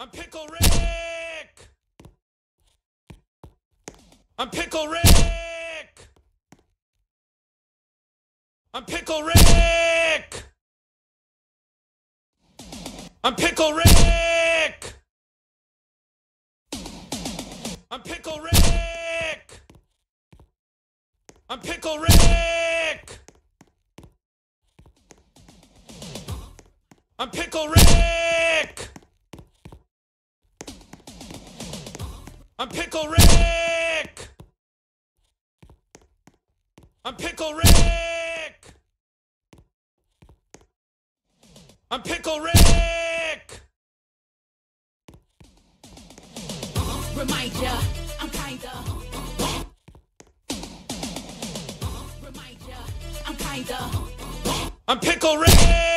I'm Pickle Rick! I'm Pickle Rick! I'm Pickle Rick! I'm Pickle Rick! I'm Pickle Rick! I'm Pickle Rick! I'm Pickle Rick! I'm Pickle Rick! I'm Pickle Rick! I'm Pickle Rick! Remind ya, I'm kinda. Remind ya, I'm kinda. I'm Pickle Rick!